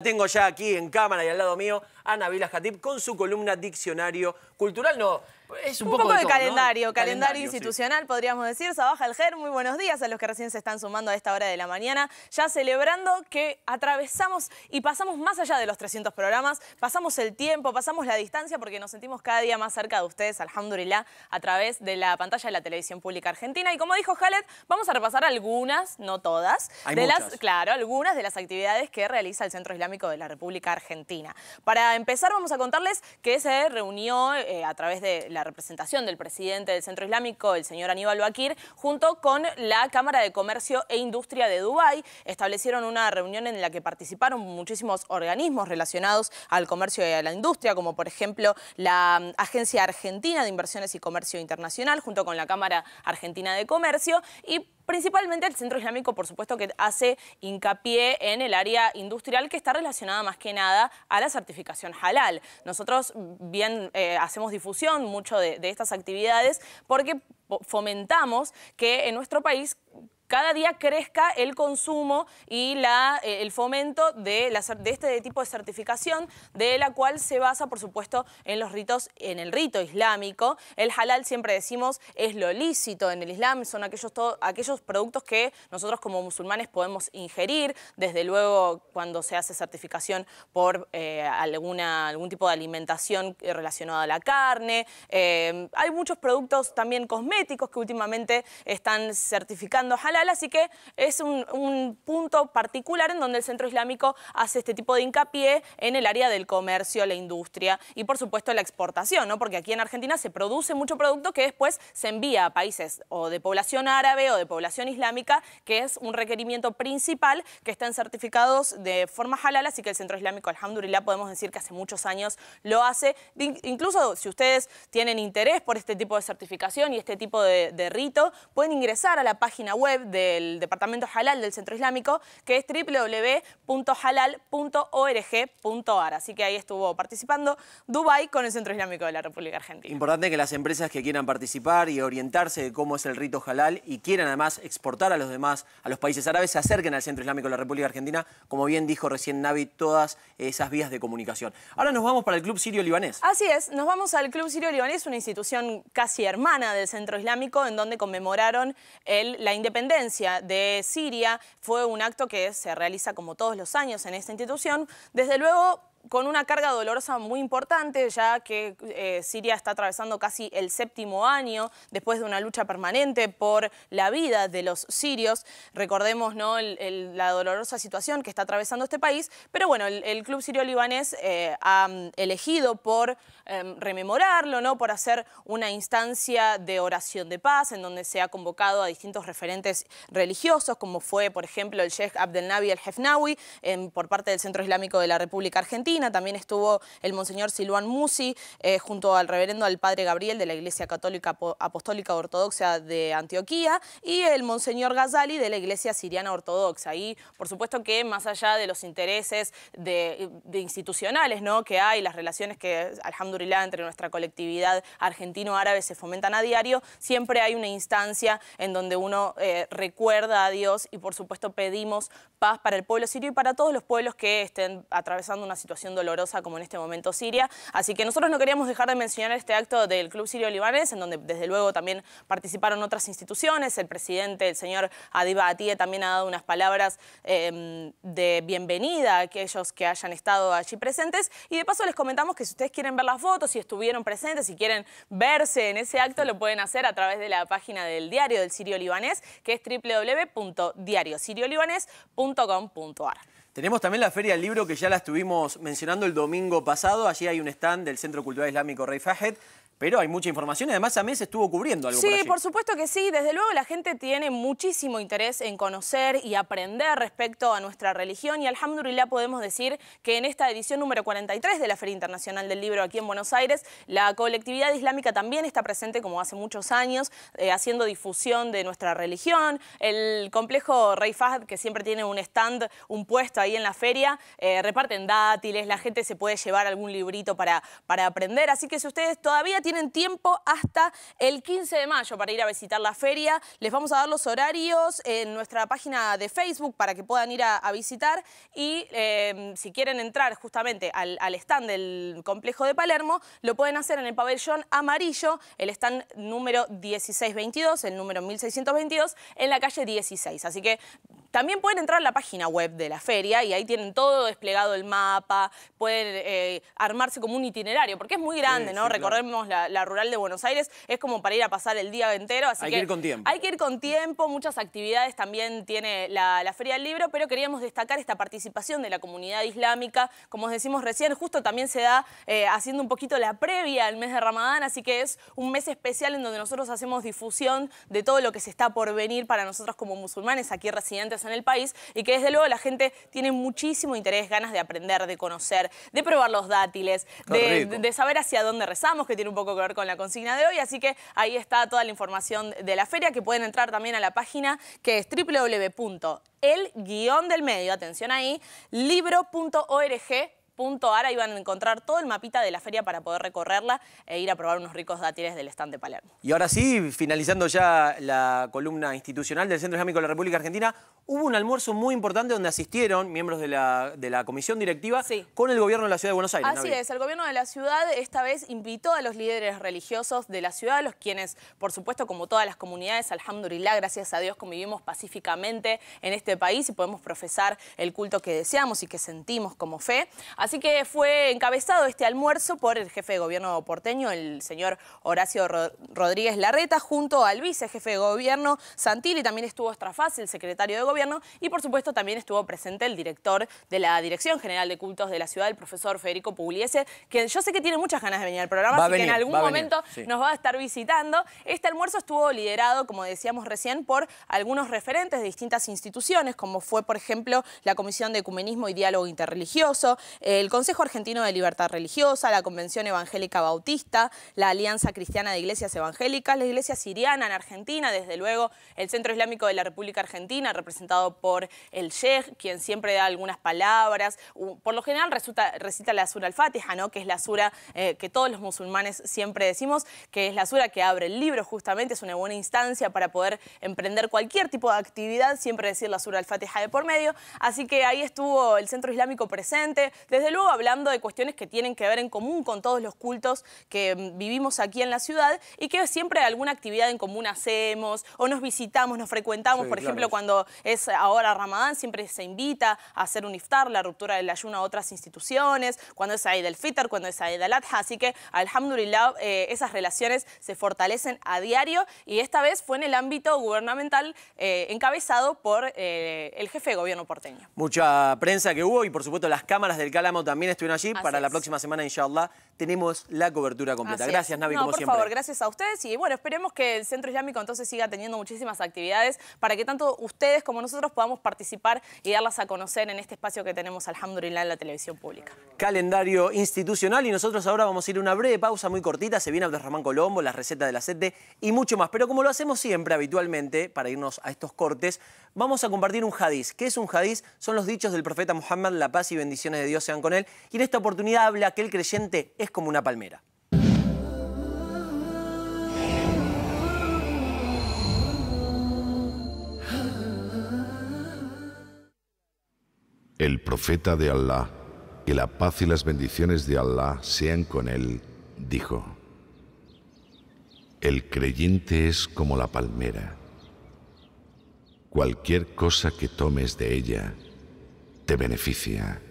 Tengo ya aquí en cámara y al lado mío a Nabila Hatib con su columna Diccionario Cultural. No, es un, un poco, de, de calendario, calendario, calendario institucional, podríamos decir. Sabaja el GER, muy buenos días a los que recién se están sumando a esta hora de la mañana, ya celebrando que atravesamos y pasamos más allá de los 300 programas, pasamos el tiempo, pasamos la distancia, porque nos sentimos cada día más cerca de ustedes, alhamdulillah, a través de la pantalla de la televisión pública argentina. Y como dijo Jalet, vamos a repasar algunas, no todas, Hay de muchas. las, claro, algunas de las actividades que realiza el Centro Islámico de la República Argentina. Para empezar, vamos a contarles que se reunió eh, a través de la representación del presidente del Centro Islámico, el señor Aníbal Bakir, junto con la Cámara de Comercio e Industria de Dubái. Establecieron una reunión en la que participaron muchísimos organismos relacionados al comercio y a la industria, como por ejemplo la mm, Agencia Argentina de Inversiones y Comercio Internacional, junto con la Cámara Argentina de Comercio y Principalmente el Centro Islámico, por supuesto, que hace hincapié en el área industrial que está relacionada más que nada a la certificación halal. Nosotros bien eh, hacemos difusión mucho de, de estas actividades porque fomentamos que en nuestro país cada día crezca el consumo y eh, el fomento de, este tipo de certificación, de la cual se basa, por supuesto, en los ritos, en el rito islámico. El halal, siempre decimos, es lo lícito en el Islam, son aquellos, aquellos productos que nosotros como musulmanes podemos ingerir, desde luego cuando se hace certificación por eh, algún tipo de alimentación relacionada a la carne. Eh, hay muchos productos también cosméticos que últimamente están certificando halal así que es un, un, punto particular en donde el Centro Islámico hace este tipo de hincapié en el área del comercio, la industria y por supuesto la exportación, ¿no? porque aquí en Argentina se produce mucho producto que después se envía a países o de población árabe o de población islámica, que es un requerimiento principal que están certificados de forma halal, así que el Centro Islámico, alhamdulillah, podemos decir que hace muchos años lo hace. Incluso si ustedes tienen interés por este tipo de certificación y este tipo de rito, pueden ingresar a la página web del Departamento Halal del Centro Islámico, que es www.halal.org.ar. Así que ahí estuvo participando Dubái con el Centro Islámico de la República Argentina. Importante que las empresas que quieran participar y orientarse de cómo es el rito halal y quieran además exportar a los demás, a los países árabes, se acerquen al Centro Islámico de la República Argentina, como bien dijo recién Navi, todas esas vías de comunicación. Ahora nos vamos para el Club Sirio Libanés. Así es, nos vamos al Club Sirio Libanés, una institución casi hermana del Centro Islámico, en donde conmemoraron el, la independencia de Siria. Fue un acto que se realiza como todos los años en esta institución. Desde luego, con una carga dolorosa muy importante, ya que eh, Siria está atravesando casi el séptimo año después de una lucha permanente por la vida de los sirios. Recordemos ¿no? el, el, la dolorosa situación que está atravesando este país, pero bueno, el, el Club Sirio Libanés eh, ha elegido por eh, rememorarlo, ¿no? por hacer una instancia de oración de paz, en donde se ha convocado a distintos referentes religiosos, como fue, por ejemplo, el Sheikh Abdel Nabi el-Hefnawi, por parte del Centro Islámico de la República Argentina, también estuvo el monseñor Silván Musi eh, junto al reverendo al padre Gabriel de la Iglesia Católica Apostólica Ortodoxa de Antioquía y el monseñor Ghazali de la Iglesia Siriana Ortodoxa. Y por supuesto que más allá de los intereses institucionales ¿no? que hay, las relaciones que, alhamdulillah, entre nuestra colectividad argentino-árabe se fomentan a diario, siempre hay una instancia en donde uno eh, recuerda a Dios y por supuesto pedimos paz para el pueblo sirio y para todos los pueblos que estén atravesando una situación dolorosa como en este momento Siria. Así que nosotros no queríamos dejar de mencionar este acto del Club Sirio Libanés, en donde desde luego también participaron otras instituciones. El presidente, el señor Adiba Atie, también ha dado unas palabras eh, de bienvenida a aquellos que hayan estado allí presentes. Y de paso les comentamos que si ustedes quieren ver las fotos, si estuvieron presentes, si quieren verse en ese acto, lo pueden hacer a través de la página del diario del Sirio Libanés, que es www.diariosiriolibanés.com.ar. Tenemos también la Feria del Libro que ya la estuvimos mencionando el domingo pasado. Allí hay un stand del Centro Cultural Islámico Rey Fahed. Pero hay mucha información y además a mes estuvo cubriendo algo Sí, por supuesto que sí. Desde luego la gente tiene muchísimo interés en conocer y aprender respecto a nuestra religión y alhamdulillah podemos decir que en esta edición número 43 de la Feria Internacional del Libro aquí en Buenos Aires, la colectividad islámica también está presente como hace muchos años, eh, haciendo difusión de nuestra religión. El complejo Rey Fahd, que siempre tiene un stand, un puesto ahí en la feria, eh, reparten dátiles, la gente se puede llevar algún librito para, para aprender. Así que si ustedes todavía tienen tienen tiempo hasta el 15 de mayo para ir a visitar la feria. Les vamos a dar los horarios en nuestra página de Facebook para que puedan ir a, visitar y em, si quieren entrar justamente al, stand del complejo de Palermo, lo pueden hacer en el pabellón amarillo, el stand número 1622, el número 1622, en la calle 16. Así que también pueden entrar a la página web de la feria y ahí tienen todo desplegado el mapa, pueden eh, armarse como un itinerario, porque es muy grande, ¿no? Recorremos la, rural de Buenos Aires, es como para ir a pasar el día entero. Así hay que, ir con tiempo. Hay que ir con tiempo, muchas actividades también tiene la, Feria del Libro, pero queríamos destacar esta participación de la comunidad islámica. Como os decimos recién, justo también se da eh, haciendo un poquito la previa al mes de Ramadán, así que es un mes especial en donde nosotros hacemos difusión de todo lo que se está por venir para nosotros como musulmanes aquí residentes en el país y que desde luego la gente tiene muchísimo interés, ganas de aprender, de conocer, de probar los dátiles, de, saber hacia dónde rezamos, que tiene un poco que ver con la consigna de hoy. Así que ahí está toda la información de la feria, que pueden entrar también a la página que es www.el-del-medio, atención ahí, libro.org Ahí van a encontrar todo el mapita de la feria para poder recorrerla e ir a probar unos ricos dátiles del stand de Palermo. Y ahora sí, finalizando ya la columna institucional del Centro Islámico de la República Argentina, hubo un almuerzo muy importante donde asistieron miembros de la, de la comisión directiva con el gobierno de la Ciudad de Buenos Aires. Así es, el gobierno de la ciudad esta vez invitó a los líderes religiosos de la ciudad, los quienes, por supuesto, como todas las comunidades, alhamdulillah, gracias a Dios, convivimos pacíficamente en este país y podemos profesar el culto que deseamos y que sentimos como fe. Así que fue encabezado este almuerzo por el jefe de gobierno porteño, el señor Horacio Rodríguez Larreta, junto al vicejefe de gobierno Santilli, también estuvo Estrafaz, el secretario de gobierno, y por supuesto también estuvo presente el director de la Dirección General de Cultos de la ciudad, el profesor Federico Pugliese, que yo sé que tiene muchas ganas de venir al programa, así que en algún momento nos va a estar visitando. Este almuerzo estuvo liderado, como decíamos recién, por algunos referentes de distintas instituciones, como fue, por ejemplo, la Comisión de Ecumenismo y Diálogo Interreligioso, el Consejo Argentino de Libertad Religiosa, la Convención Evangélica Bautista, la Alianza Cristiana de Iglesias Evangélicas, la Iglesia Siriana en Argentina, desde luego el Centro Islámico de la República Argentina, representado por el Sheikh, quien siempre da algunas palabras. Por lo general recita la Sura al-Fatiha, ¿no? que es la Sura eh, que todos los musulmanes siempre decimos, que es la Sura que abre el libro justamente, es una buena instancia para poder emprender cualquier tipo de actividad, siempre decir la Sura al-Fatiha de por medio. Así que ahí estuvo el Centro Islámico presente. Desde desde luego hablando de cuestiones que tienen que ver en común con todos los cultos que mm, vivimos aquí en la ciudad y que siempre alguna actividad en común hacemos o nos visitamos, nos frecuentamos. Por ejemplo, cuando es ahora Ramadán, siempre se invita a hacer un iftar, la ruptura del ayuno a otras instituciones, cuando es Aid el Fitr, cuando es Aid al-Adha. Así que, alhamdulillah, eh, esas relaciones se fortalecen a diario y esta vez fue en el ámbito gubernamental eh, encabezado por eh, el jefe de gobierno porteño. Mucha prensa que hubo y, por supuesto, las cámaras del También estuvieron allí. Para la próxima semana, inshallah, tenemos la cobertura completa. gracias, Navi, como por favor, gracias a ustedes. Y bueno, esperemos que el Centro Islámico entonces siga teniendo muchísimas actividades para que tanto ustedes como nosotros podamos participar y darlas a conocer en este espacio que tenemos, alhamdulillah, en la televisión pública. Calendario institucional y nosotros ahora vamos a ir a una breve pausa muy cortita. Se viene Abderramán Colombo, la receta de la sede y mucho más. Pero como lo hacemos siempre, habitualmente, para irnos a estos cortes, vamos a compartir un hadiz. ¿Qué es un hadiz? Son los dichos del profeta Muhammad, la paz y bendiciones de Dios sean con él. Y en esta oportunidad habla que el creyente es como una palmera. El profeta de Allah, que la paz y las bendiciones de Allah sean con él, dijo, El creyente es como la palmera. Cualquier cosa que tomes de ella te beneficia